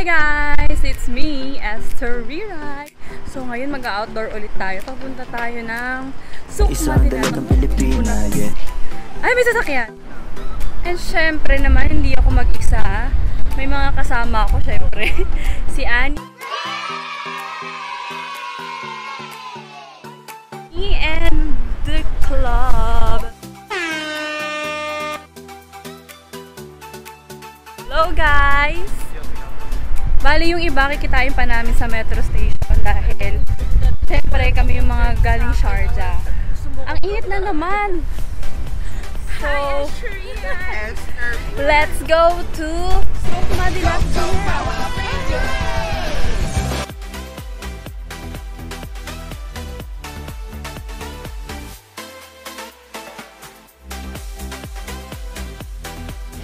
Hey guys! It's me, Esther Riray. So ngayon mag-outdoor ulit tayo. Papunta tayo ng Sukma Isang dalagang Pilipina, yeah. Ay, may sasakyan! And syempre naman, hindi ako mag-isa. May mga kasama ako syempre. si Annie. Me and the club. Hello guys! Bali yung iba kikitain pa namin sa metro station dahil syempre kami yung mga galing Sharjah. Ang init na naman! So, let's go to Sukma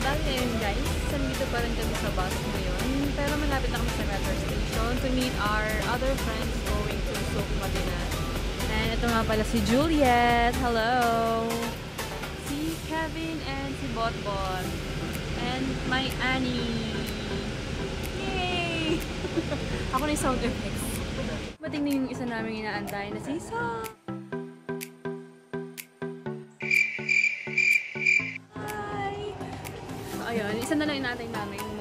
Bali ngayon guys, nandito pa rin kami sa bus ngayon. Pero malapit na kami sa metro station to meet our other friends going to Sukma Dilat. And ito nga pala si Juliet. Hello! Si Kevin and si Botbot. And my Annie. Yay! Ako na yung sound effects. Bating na yung isa namin inaantay na si Sa. Hi! So, ayun, isa na lang inaantay namin.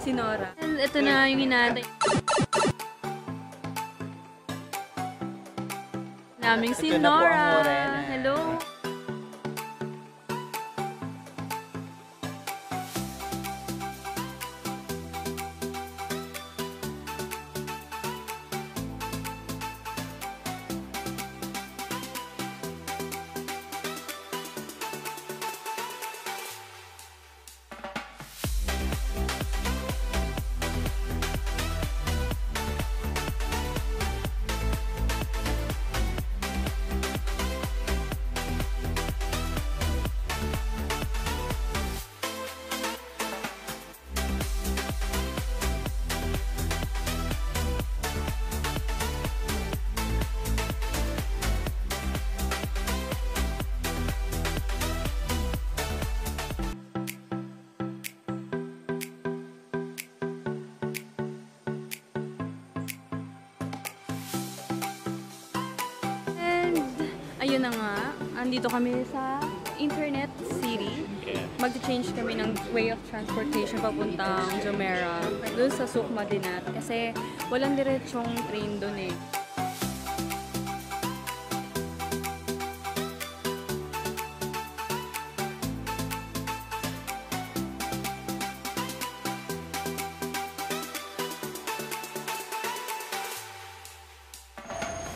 Si Nora. And ito na yung inaantay. Naming si Nora. Hello! Ayun na nga, andito kami sa Internet City. Mag-change kami ng way of transportation papuntang Jumeirah, doon sa Sukma Dinat. Kasi walang diretsong train doon eh.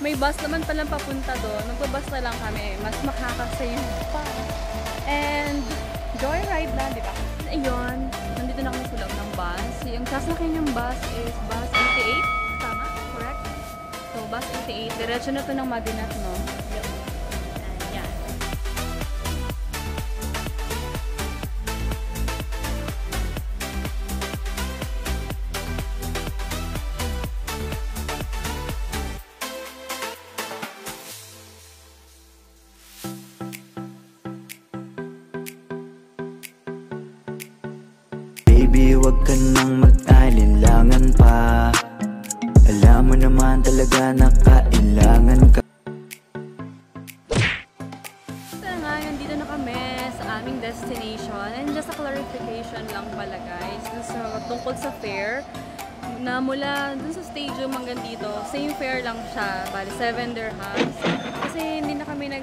May bus naman palang papunta doon. Magbabas na lang kami. Mas makakasave pa. And joyride na, di ba? Ayun, nandito na kami sa loob ng bus. Yung sasakyan ng bus is bus 88. Tama? Correct? So, bus 88. Diretso na to ng Madinat, no? Baby, wag ka nang mag-alinlangan pa Alam mo naman talaga na kailangan ka aming destination. And just a clarification lang pala guys, dun sa, tungkol sa fare, na mula dun sa stadium hanggang dito, same fare lang siya, bali 7 dirhams. Kasi hindi na kami nag,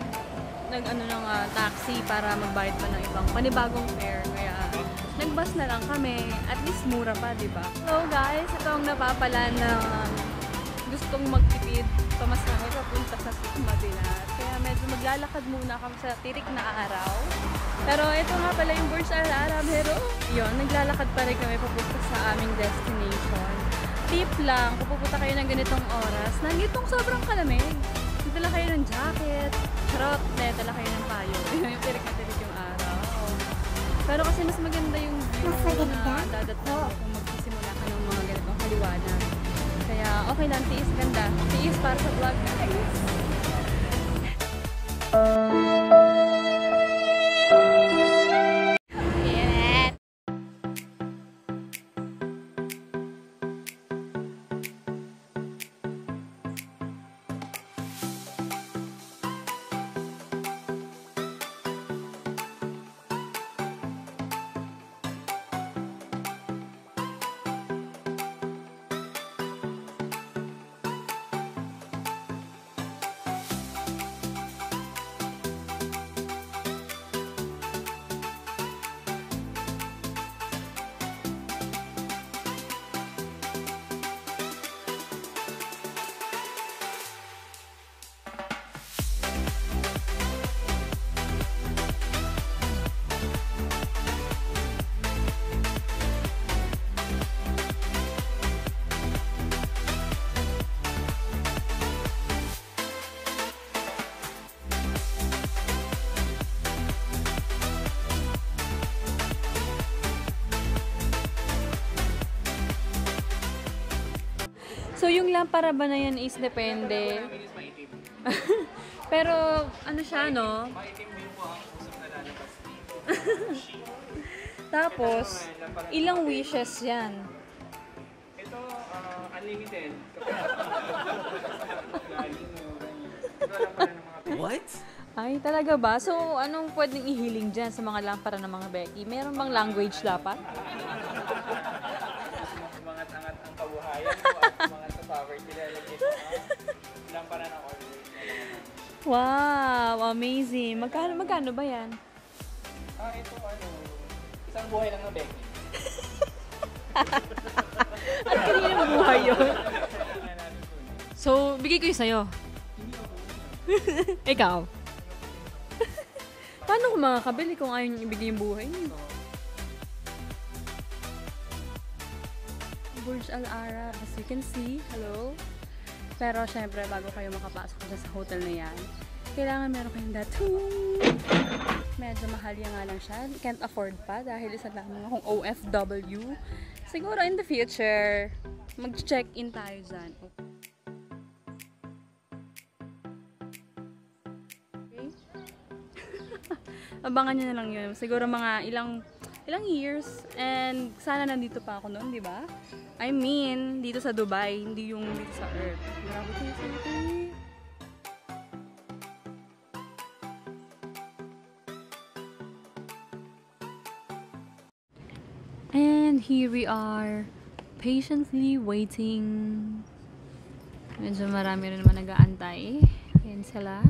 nag ano ng ah, taxi para magbayad pa ng ibang panibagong fare. Kaya nagbus na lang kami. At least mura pa, di ba? So guys, ito ang napapala na gustong magtipid pamasahe papunta sa Madilat. Kaya medyo maglalakad muna kami sa tirik na araw. Pero ito nga pala yung Burj Al Arab. Pero yun, naglalakad pa rin kami papunta sa aming destination. Tip lang, kung pupunta kayo ng ganitong oras, na ganitong sobrang kalamig. Dala kayo ng jacket, charot, dala kayo ng payo. yung tirik na tirik. Pero kasi mas maganda yung view Mas maganda? na dadating mo kung magsisimula ka ng mga ganitong kaliwanag. Kaya okay lang, tiis ganda. Tiis para sa vlog guys. So, yung lampara ba na yan is depende? Pero, ano siya, no? Tapos, ilang wishes yan? Ito, ah, unlimited. What? Ay, talaga ba? So, anong pwedeng ihiling dyan sa mga lampara ng mga Becky? Meron bang language dapat? Wow, amazing. Magkano, magkano ba yan? Ah, ito ano, isang buhay lang na Becky. At kanina buhay yun. So, bigay ko yung sa'yo. Ikaw. Paano ko makakabili kung ayaw niyo ibigay yung buhay niyo? Burj Al Arab, as you can see, hello. Pero syempre, bago kayo makapasok sa hotel na yan, kailangan meron kayong tattoo. Medyo mahal yan nga lang siya. Can't afford pa dahil isa lamang akong OFW. Siguro in the future, mag-check-in tayo dyan. Okay? Abangan nyo na lang yun. Siguro mga ilang ilang years and sana nandito pa ako noon, di ba? I mean, dito sa Dubai, hindi yung dito sa Earth. Grabe yung city. And here we are, patiently waiting. Medyo marami rin naman nag-aantay. Yan sila.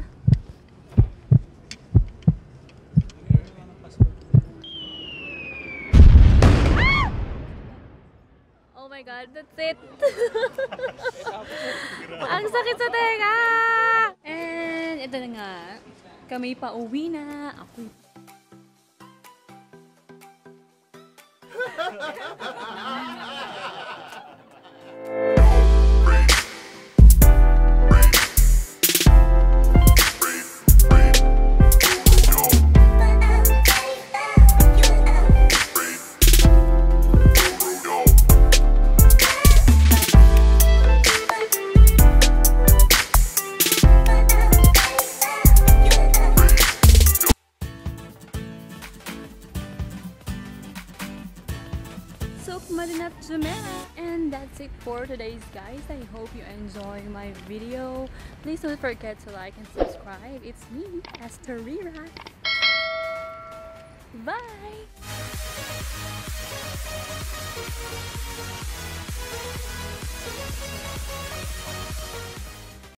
My god, that's it! Ang sakit sa tenga! And ito na nga, kami pa uwi na. Ako for today's guys. I hope you enjoy my video. Please don't forget to like and subscribe. It's me esther Rira. bye.